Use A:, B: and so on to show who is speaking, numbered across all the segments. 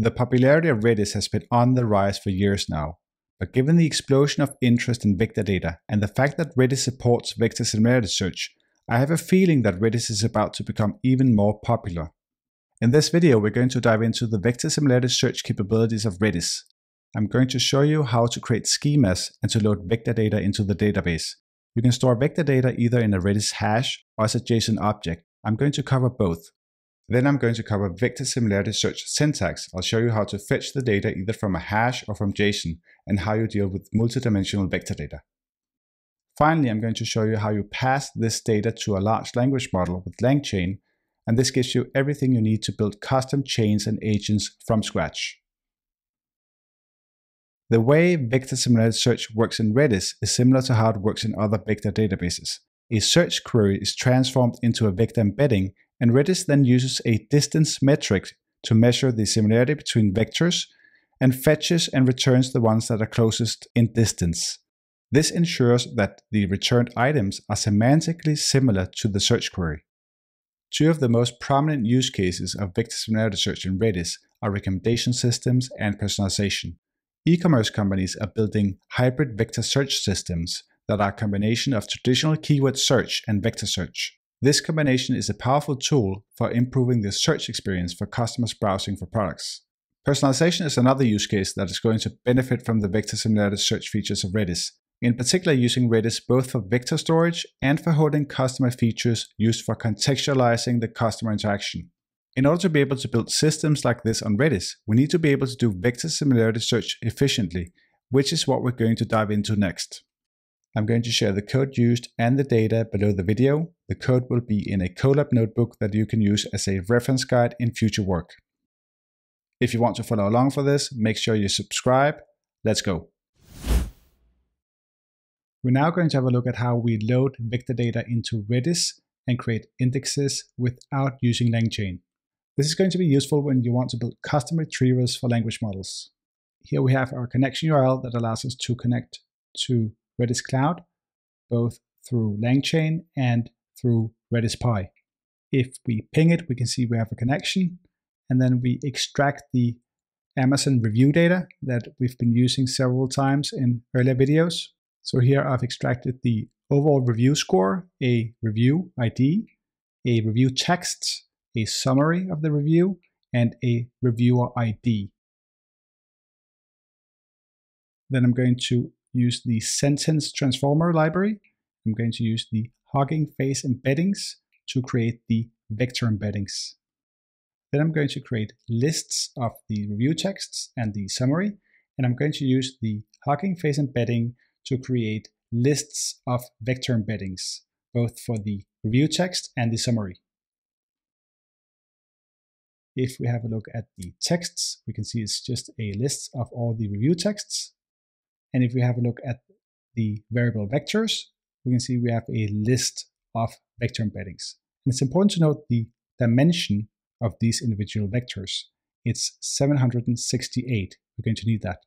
A: The popularity of Redis has been on the rise for years now, but given the explosion of interest in vector data and the fact that Redis supports vector similarity search, I have a feeling that Redis is about to become even more popular. In this video, we're going to dive into the vector similarity search capabilities of Redis. I'm going to show you how to create schemas and to load vector data into the database. You can store vector data either in a Redis hash or as a JSON object. I'm going to cover both. Then I'm going to cover vector similarity search syntax. I'll show you how to fetch the data either from a hash or from JSON and how you deal with multidimensional vector data. Finally, I'm going to show you how you pass this data to a large language model with LangChain, and this gives you everything you need to build custom chains and agents from scratch. The way vector similarity search works in Redis is similar to how it works in other vector databases. A search query is transformed into a vector embedding and Redis then uses a distance metric to measure the similarity between vectors and fetches and returns the ones that are closest in distance. This ensures that the returned items are semantically similar to the search query. Two of the most prominent use cases of vector similarity search in Redis are recommendation systems and personalization. E-commerce companies are building hybrid vector search systems that are a combination of traditional keyword search and vector search. This combination is a powerful tool for improving the search experience for customers browsing for products. Personalization is another use case that is going to benefit from the vector similarity search features of Redis, in particular using Redis both for vector storage and for holding customer features used for contextualizing the customer interaction. In order to be able to build systems like this on Redis, we need to be able to do vector similarity search efficiently, which is what we're going to dive into next. I'm going to share the code used and the data below the video. The code will be in a Colab notebook that you can use as a reference guide in future work. If you want to follow along for this, make sure you subscribe. Let's go. We're now going to have a look at how we load vector data into Redis and create indexes without using LangChain. This is going to be useful when you want to build custom retrievers for language models. Here we have our connection URL that allows us to connect to Redis Cloud, both through LangChain and through redis-py. If we ping it, we can see we have a connection, and then we extract the Amazon review data that we've been using several times in earlier videos. So here I've extracted the overall review score, a review ID, a review text, a summary of the review, and a reviewer ID. Then I'm going to use the sentence transformer library. I'm going to use the Hugging Face embeddings to create the vector embeddings. Then I'm going to create lists of the review texts and the summary, and I'm going to use the Hugging Face embedding to create lists of vector embeddings, both for the review text and the summary. If we have a look at the texts, we can see it's just a list of all the review texts. And if we have a look at the variable vectors, we can see we have a list of vector embeddings. And it's important to note the dimension of these individual vectors. It's 768. We're going to need that.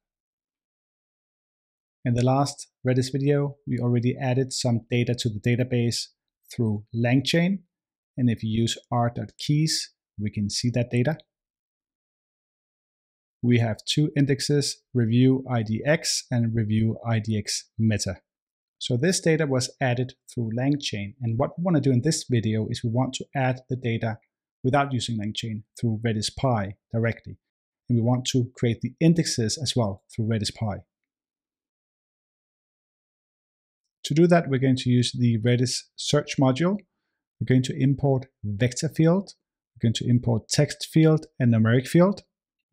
A: In the last Redis video, we already added some data to the database through LangChain. And if you use r.keys, we can see that data we have two indexes, review IDX and review IDX meta. So this data was added through LangChain. And what we want to do in this video is we want to add the data without using LangChain through redis-py directly. And we want to create the indexes as well through redis-py. To do that, we're going to use the Redis search module. We're going to import vector field. We're going to import text field and numeric field.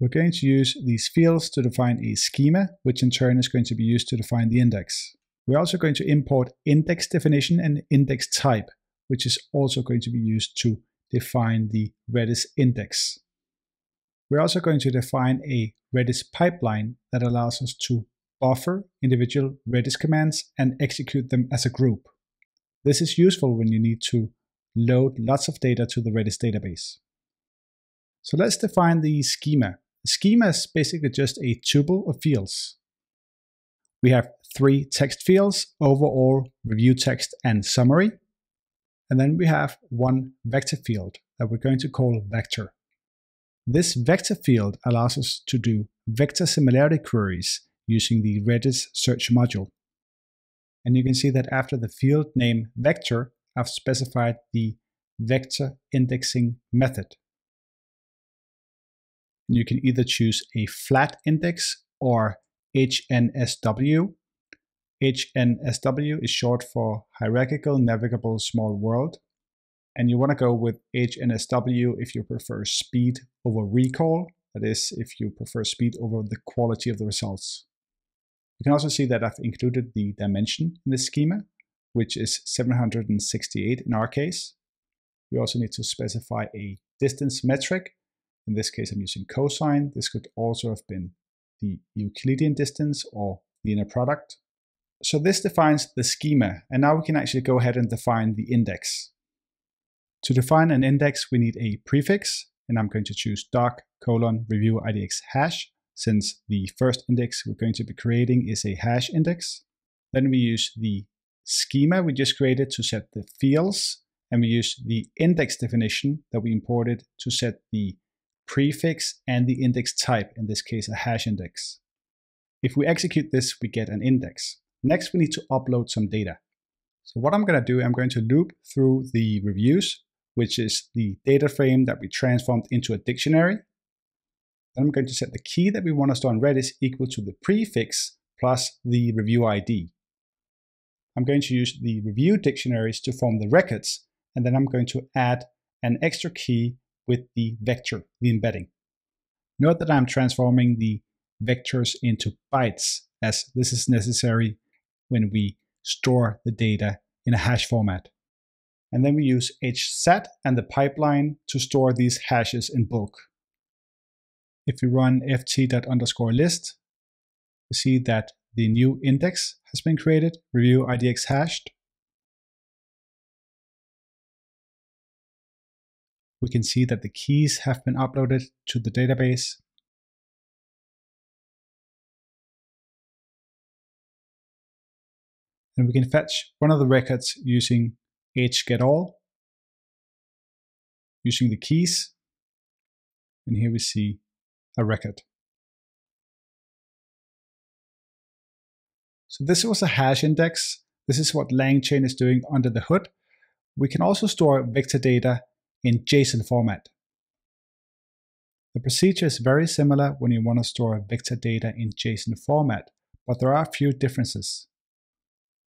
A: We're going to use these fields to define a schema, which in turn is going to be used to define the index. We're also going to import index definition and index type, which is also going to be used to define the Redis index. We're also going to define a Redis pipeline that allows us to buffer individual Redis commands and execute them as a group. This is useful when you need to load lots of data to the Redis database. So let's define the schema. Schema is basically just a tuple of fields. We have three text fields, overall, review text, and summary. And then we have one vector field that we're going to call vector. This vector field allows us to do vector similarity queries using the Redis search module. And you can see that after the field name vector, I've specified the vector indexing method. You can either choose a flat index or HNSW. HNSW is short for Hierarchical Navigable Small World. And you want to go with HNSW if you prefer speed over recall. That is, if you prefer speed over the quality of the results. You can also see that I've included the dimension in this schema, which is 768 in our case. We also need to specify a distance metric. In this case, I'm using cosine. This could also have been the Euclidean distance or the inner product. So this defines the schema, and now we can actually go ahead and define the index. To define an index, we need a prefix, and I'm going to choose doc colon review IDX hash, since the first index we're going to be creating is a hash index. Then we use the schema we just created to set the fields, and we use the index definition that we imported to set the prefix and the index type, in this case a hash index. If we execute this, we get an index. Next, we need to upload some data. So what I'm going to do, I'm going to loop through the reviews, which is the data frame that we transformed into a dictionary. Then I'm going to set the key that we want to store in Redis equal to the prefix plus the review ID. I'm going to use the review dictionaries to form the records, and then I'm going to add an extra key with the vector, the embedding. Note that I'm transforming the vectors into bytes, as this is necessary when we store the data in a hash format. And then we use hset and the pipeline to store these hashes in bulk. If we run ft.underscore list, we see that the new index has been created, review idx hashed. We can see that the keys have been uploaded to the database And we can fetch one of the records using hgetAll, using the keys. And here we see a record. So this was a hash index. This is what LangChain is doing under the hood. We can also store vector data in JSON format. The procedure is very similar when you want to store vector data in JSON format, but there are a few differences.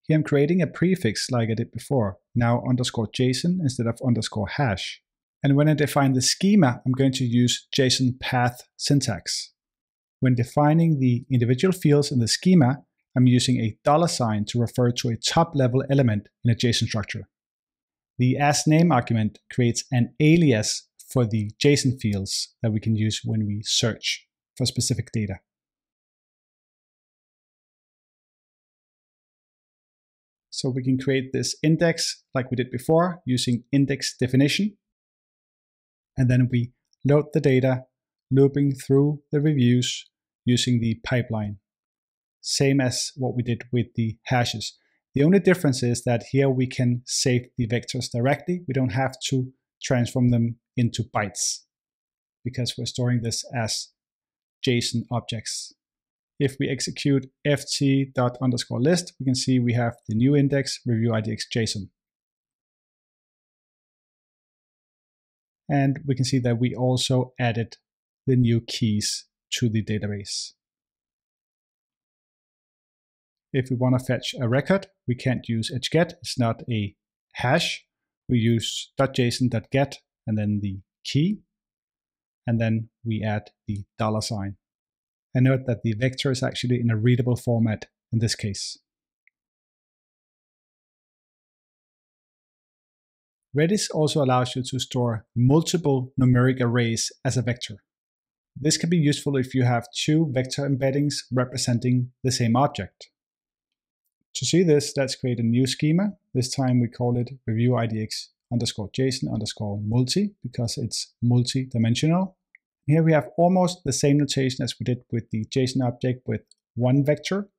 A: Here I'm creating a prefix like I did before, now underscore JSON instead of underscore hash. And when I define the schema, I'm going to use JSON path syntax. When defining the individual fields in the schema, I'm using a dollar sign to refer to a top level element in a JSON structure. The as name argument creates an alias for the JSON fields that we can use when we search for specific data. So we can create this index like we did before using index definition. And then we load the data, looping through the reviews using the pipeline. Same as what we did with the hashes. The only difference is that here we can save the vectors directly. We don't have to transform them into bytes because we're storing this as JSON objects. If we execute ft dot underscore list, we can see we have the new index review idx JSON. And we can see that we also added the new keys to the database. If we want to fetch a record, we can't use hget. It's not a hash. We use .json.get and then the key. And then we add the dollar sign and note that the vector is actually in a readable format in this case. Redis also allows you to store multiple numeric arrays as a vector. This can be useful if you have two vector embeddings representing the same object. To see this, let's create a new schema. This time we call it review idx underscore json underscore multi because it's multi-dimensional. Here we have almost the same notation as we did with the JSON object with one vector,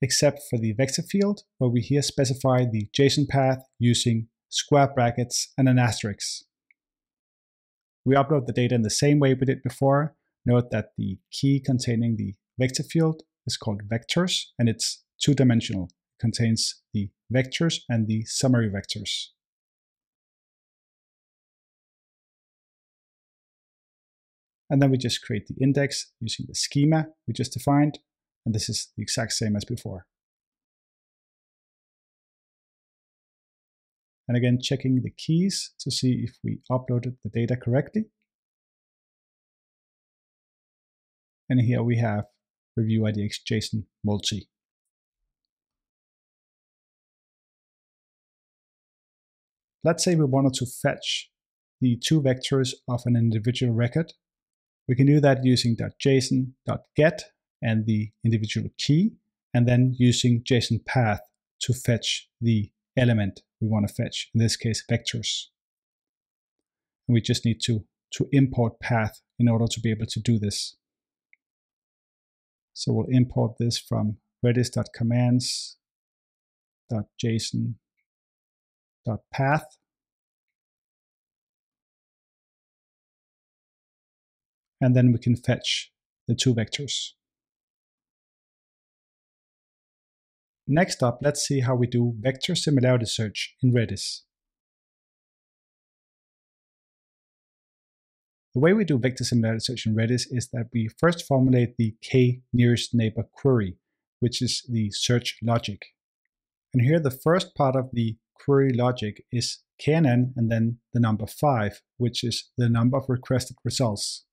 A: except for the vector field, where we here specify the JSON path using square brackets and an asterisk. We upload the data in the same way we did before. Note that the key containing the vector field is called vectors, and it's two-dimensional. Contains the vectors and the summary vectors. And then we just create the index using the schema we just defined, and this is the exact same as before. And again, checking the keys to see if we uploaded the data correctly. And here we have review IDX JSON multi. Let's say we wanted to fetch the two vectors of an individual record. We can do that using .json.get and the individual key, and then using JSON path to fetch the element we want to fetch, in this case vectors. We just need to, to import path in order to be able to do this. So we'll import this from redis.commands.json.path. And then we can fetch the two vectors. Next up, let's see how we do vector similarity search in Redis. The way we do vector similarity search in Redis is that we first formulate the k nearest neighbor query, which is the search logic. And here the first part of the query logic is knn and then the number 5, which is the number of requested results.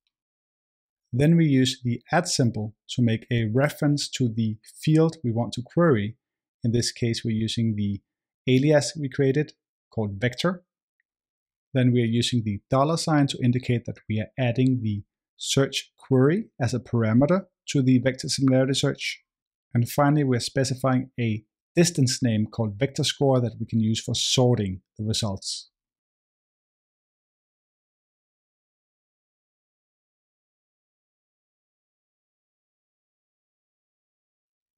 A: Then we use the at symbol to make a reference to the field we want to query. In this case, we're using the alias we created called vector. Then we are using the dollar sign to indicate that we are adding the search query as a parameter to the vector similarity search. And finally, we're specifying a distance name called vector score that we can use for sorting the results.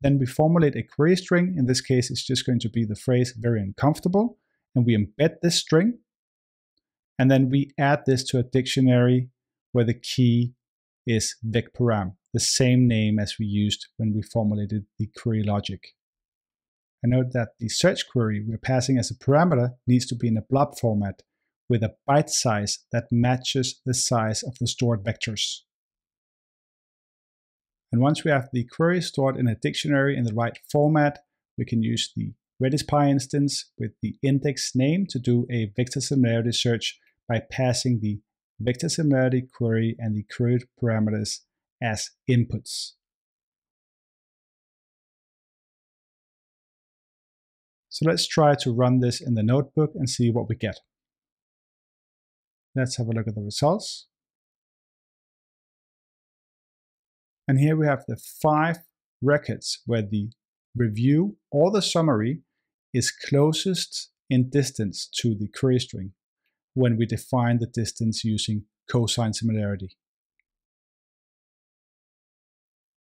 A: Then we formulate a query string. In this case, it's just going to be the phrase very uncomfortable. And we embed this string. And then we add this to a dictionary where the key is vecparam, the same name as we used when we formulated the query logic. And note that the search query we're passing as a parameter needs to be in a blob format with a byte size that matches the size of the stored vectors. And once we have the query stored in a dictionary in the right format, we can use the redis-py instance with the index name to do a vector similarity search by passing the vector similarity query and the queried parameters as inputs. So let's try to run this in the notebook and see what we get. Let's have a look at the results. And here we have the five records where the review or the summary is closest in distance to the query string when we define the distance using cosine similarity.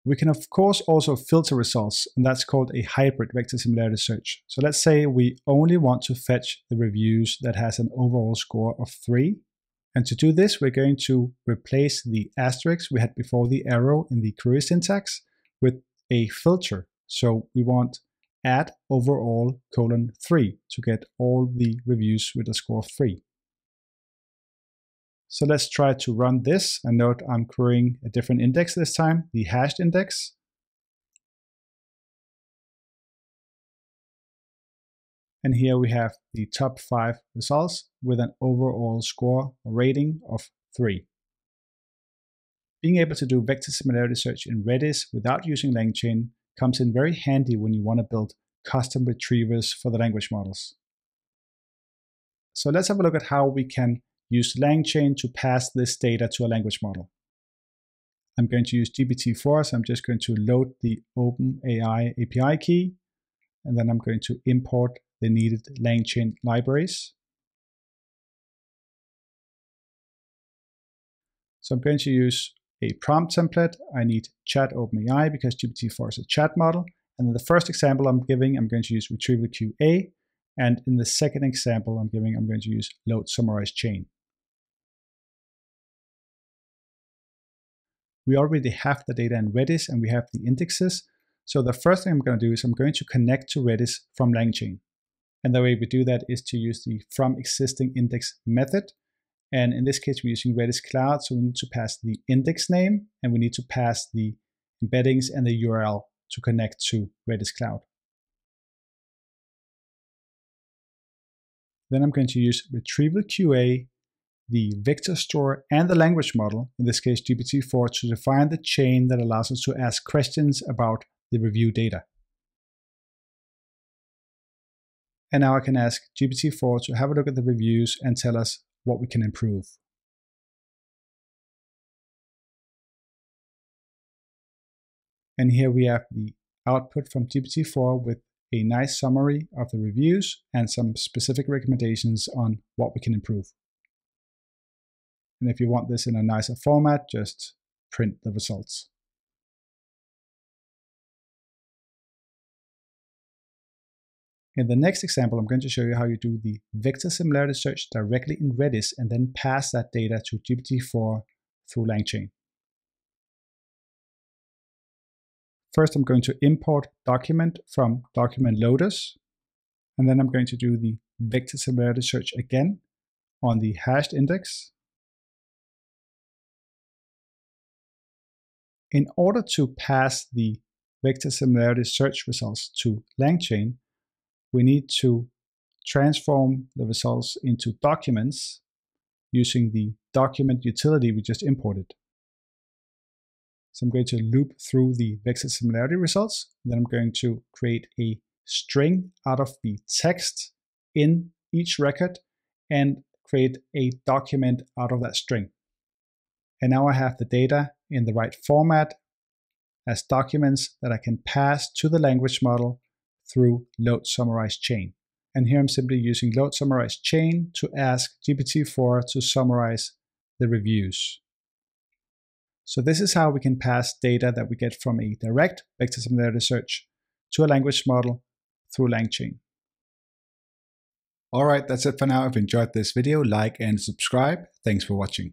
A: We can of course also filter results and that's called a hybrid vector similarity search. So let's say we only want to fetch the reviews that has an overall score of 3 and to do this, we're going to replace the asterisk we had before the arrow in the query syntax with a filter. So we want add overall colon 3 to get all the reviews with a score of 3. So let's try to run this and note I'm querying a different index this time, the hashed index. And here we have the top five results with an overall score rating of 3. Being able to do vector similarity search in Redis without using LangChain comes in very handy when you want to build custom retrievers for the language models. So let's have a look at how we can use LangChain to pass this data to a language model. I'm going to use GPT-4, so I'm just going to load the OpenAI API key, and then I'm going to import the needed LangChain libraries. So I'm going to use a prompt template. I need chat OpenAI because GPT-4 is a chat model. And in the first example I'm giving, I'm going to use retrieval QA. And in the second example I'm giving, I'm going to use load summarize chain. We already have the data in Redis and we have the indexes. So the first thing I'm going to do is I'm going to connect to Redis from LangChain. And the way we do that is to use the from existing index method. And in this case, we're using Redis Cloud. So we need to pass the index name and we need to pass the embeddings and the URL to connect to Redis Cloud. Then I'm going to use Retrieval QA, the vector store, and the language model, in this case GPT-4, to define the chain that allows us to ask questions about the review data. And now I can ask GPT-4 to have a look at the reviews and tell us what we can improve. And here we have the output from GPT-4 with a nice summary of the reviews and some specific recommendations on what we can improve. And if you want this in a nicer format, just print the results. In the next example, I'm going to show you how you do the vector similarity search directly in Redis and then pass that data to GPT-4 through LangChain. First, I'm going to import document from document loaders, and then I'm going to do the vector similarity search again on the hashed index. In order to pass the vector similarity search results to LangChain, we need to transform the results into documents using the document utility we just imported. So I'm going to loop through the vector similarity results. Then I'm going to create a string out of the text in each record and create a document out of that string. And now I have the data in the right format as documents that I can pass to the language model through load summarize chain. And here I'm simply using load summarize chain to ask GPT-4 to summarize the reviews. So this is how we can pass data that we get from a direct vector similarity search to a language model through LangChain. Alright, that's it for now. If you enjoyed this video, like and subscribe. Thanks for watching.